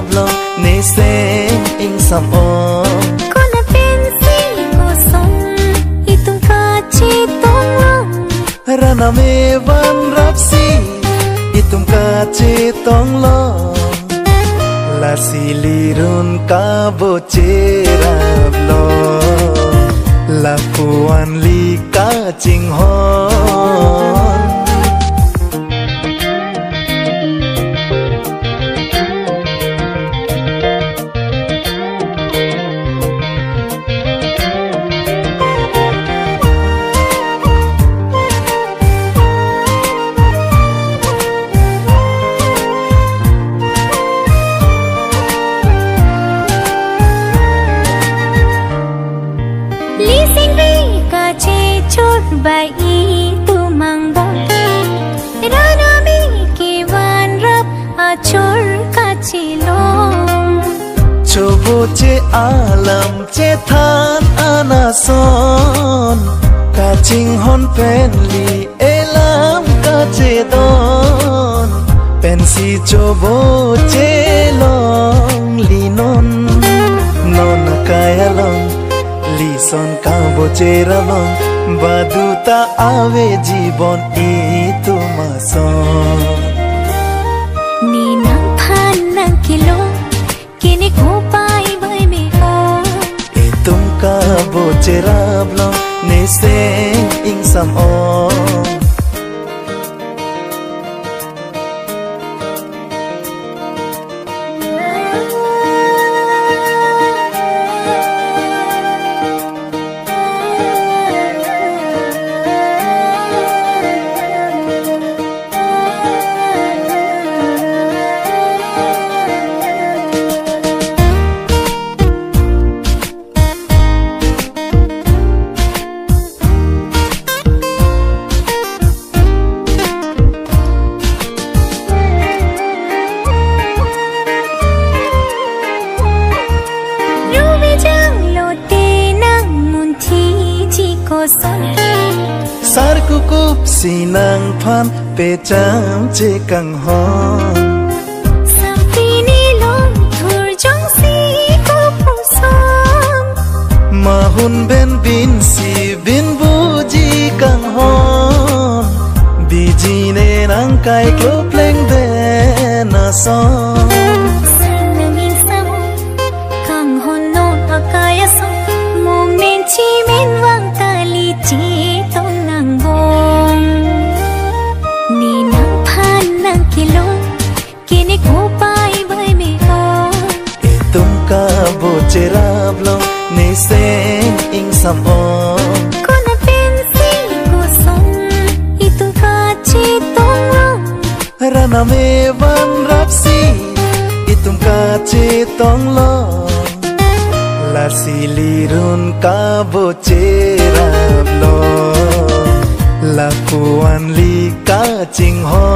bab lo ne se ing sam o ko na pen si ko som i tum ka chi tong long rana me van rap si i tum ka chi tong lo la si li run ka bo che rap lo la puan li ka ching hon ka che don pen si chobo che long li non non kaya long li son ka bo che ra long বাদুতা আবে জীবন ই Tomas tirablo neste ing samon sarkukup sinang phan pe cham che kang ho sapini lon thur jong si ko pusam ma hun ben bin si bin bu ji kang ho bi ji ne nang kai klo pleng de na song ka bo che rab lo ne se ing sam on ko na pen si ko som i tung ka chi tong rana me van rap si itum ka che tong lo la si li run ka bo che rap lo la kuan li ka ching ho